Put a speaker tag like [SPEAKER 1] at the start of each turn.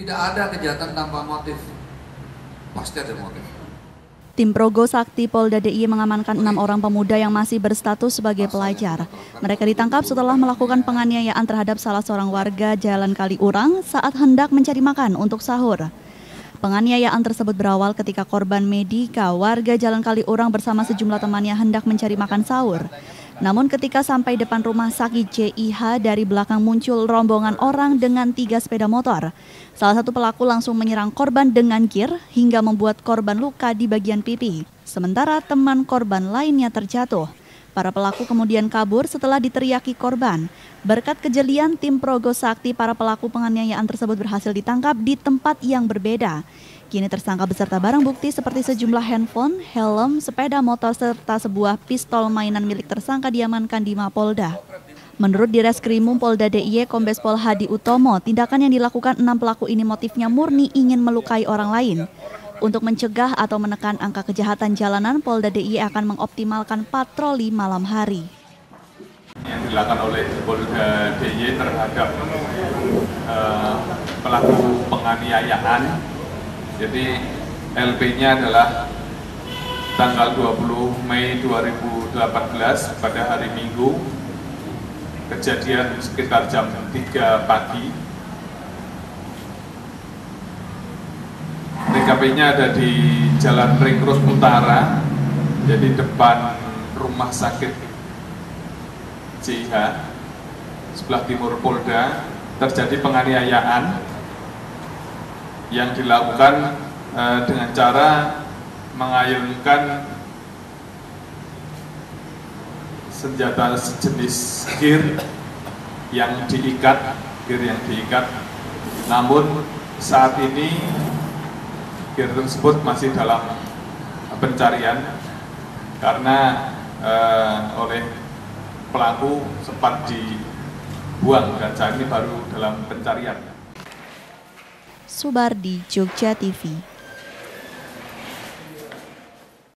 [SPEAKER 1] Tidak ada kejahatan tanpa motif. Pasti ada motif.
[SPEAKER 2] Tim Progo Sakti Polda DIY mengamankan enam orang pemuda yang masih berstatus sebagai pelajar. Mereka ditangkap setelah melakukan penganiayaan terhadap salah seorang warga Jalan Kaliurang saat hendak mencari makan untuk sahur. Penganiayaan tersebut berawal ketika korban Medika, warga Jalan Kaliurang bersama sejumlah temannya hendak mencari makan sahur. Namun ketika sampai depan rumah sakit JIH dari belakang muncul rombongan orang dengan tiga sepeda motor. Salah satu pelaku langsung menyerang korban dengan kir hingga membuat korban luka di bagian pipi. Sementara teman korban lainnya terjatuh. Para pelaku kemudian kabur setelah diteriaki korban. Berkat kejelian tim Progo Sakti, para pelaku penganiayaan tersebut berhasil ditangkap di tempat yang berbeda. Kini tersangka beserta barang bukti seperti sejumlah handphone, helm, sepeda motor, serta sebuah pistol mainan milik tersangka diamankan di Mapolda. Menurut Direskrimum Polda DIY Kombes Pol Hadi Utomo, tindakan yang dilakukan enam pelaku ini motifnya murni ingin melukai orang lain. Untuk mencegah atau menekan angka kejahatan jalanan, Polda DIY akan mengoptimalkan patroli malam hari.
[SPEAKER 3] Yang dilakukan oleh Polda DIY terhadap uh, pelaku penganiayaan jadi LP-nya adalah tanggal 20 Mei 2018 pada hari Minggu, kejadian sekitar jam 3 pagi. TKP-nya ada di Jalan Ring Road Utara, jadi depan rumah sakit CIH, sebelah timur Polda, terjadi penganiayaan yang dilakukan uh, dengan cara mengayunkan senjata sejenis gear yang diikat, gear yang diikat. Namun saat ini gear tersebut masih dalam pencarian karena uh, oleh pelaku sempat dibuang dan saat ini baru dalam pencarian.
[SPEAKER 2] Subardi, Jogja TV.